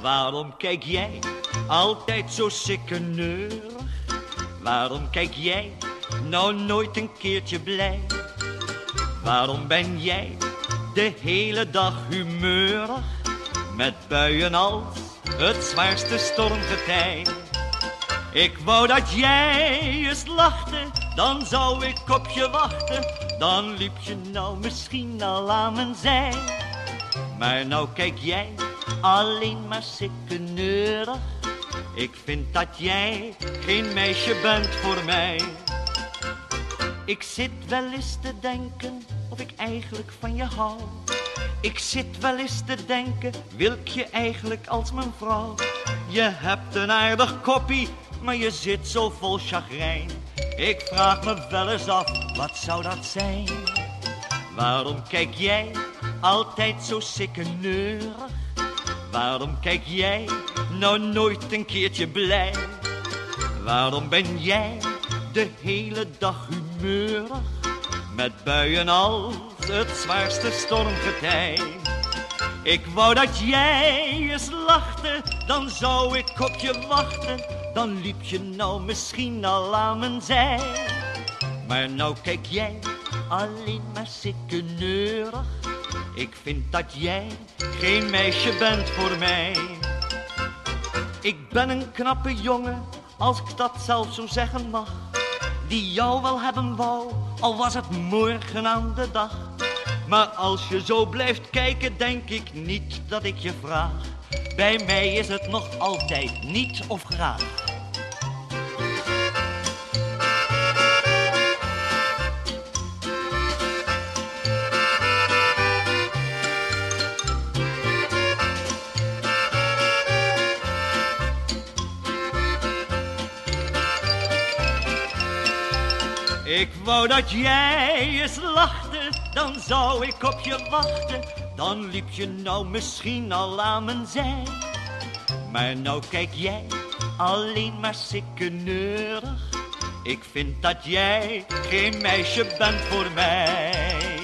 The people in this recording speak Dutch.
Waarom kijk jij altijd zo sikkeneurig? Waarom kijk jij nou nooit een keertje blij? Waarom ben jij de hele dag humeurig? Met buien als het zwaarste stormgetij. Ik wou dat jij eens lachte, dan zou ik op je wachten. Dan liep je nou misschien al aan mijn zij. Maar nou kijk jij alleen maar sikkeneurig. Ik vind dat jij geen meisje bent voor mij. Ik zit wel eens te denken of ik eigenlijk van je hou. Ik zit wel eens te denken, wil ik je eigenlijk als mijn vrouw? Je hebt een aardig koppie, maar je zit zo vol chagrijn. Ik vraag me wel eens af, wat zou dat zijn? Waarom kijk jij altijd zo sikkeneurig? Waarom kijk jij nou nooit een keertje blij? Waarom ben jij de hele dag humeurig? Met buien als het zwaarste stormgetij. Ik wou dat jij eens lachte, dan zou ik op je wachten. Dan liep je nou misschien al aan mijn zij. Maar nou kijk jij alleen maar sikkeneurig. Ik vind dat jij geen meisje bent voor mij. Ik ben een knappe jongen, als ik dat zelf zo zeggen mag. Die jou wel hebben wou, al was het morgen aan de dag. Maar als je zo blijft kijken, denk ik niet dat ik je vraag. Bij mij is het nog altijd niet of graag. Ik wou dat jij eens lachte, dan zou ik op je wachten. Dan liep je nou misschien al aan mijn zij. Maar nou kijk jij alleen maar sikkeneurig. Ik vind dat jij geen meisje bent voor mij.